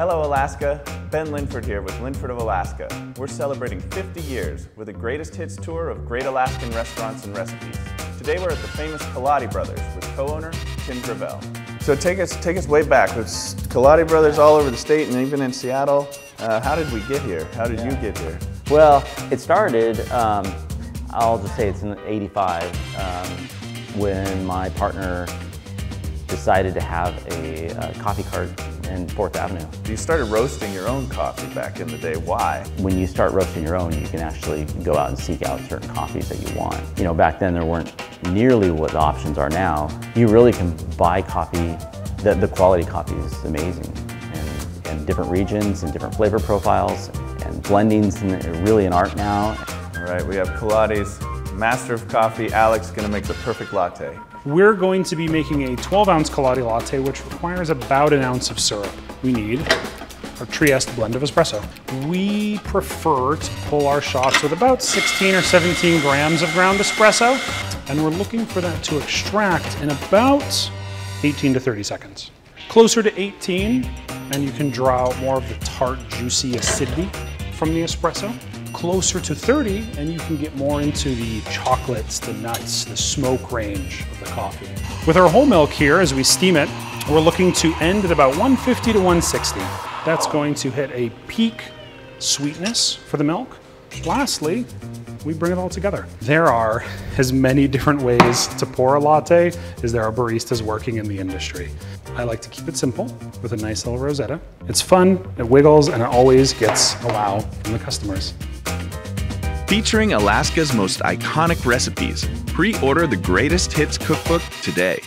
Hello, Alaska. Ben Linford here with Linford of Alaska. We're celebrating 50 years with a greatest hits tour of great Alaskan restaurants and recipes. Today we're at the famous Kaladi Brothers with co-owner Tim Gravel. So take us, take us way back. It's Kaladi Brothers all over the state and even in Seattle. Uh, how did we get here? How did you get here? Well, it started, um, I'll just say it's in 85, um, when my partner decided to have a, a coffee cart in 4th Avenue. You started roasting your own coffee back in the day. Why? When you start roasting your own, you can actually go out and seek out certain coffees that you want. You know, back then there weren't nearly what the options are now. You really can buy coffee, the, the quality coffee is amazing. And, and different regions and different flavor profiles and blendings, and really an art now. All right, we have Kaladi's master of coffee, Alex, gonna make the perfect latte. We're going to be making a 12 ounce Kaladi latte, which requires about an ounce of syrup. We need our Trieste blend of espresso. We prefer to pull our shots with about 16 or 17 grams of ground espresso, and we're looking for that to extract in about 18 to 30 seconds. Closer to 18, and you can draw out more of the tart, juicy acidity from the espresso closer to 30 and you can get more into the chocolates, the nuts, the smoke range of the coffee. With our whole milk here, as we steam it, we're looking to end at about 150 to 160. That's going to hit a peak sweetness for the milk. Lastly, we bring it all together. There are as many different ways to pour a latte as there are baristas working in the industry. I like to keep it simple with a nice little rosetta. It's fun, it wiggles, and it always gets a wow from the customers. Featuring Alaska's most iconic recipes, pre-order the Greatest Hits cookbook today.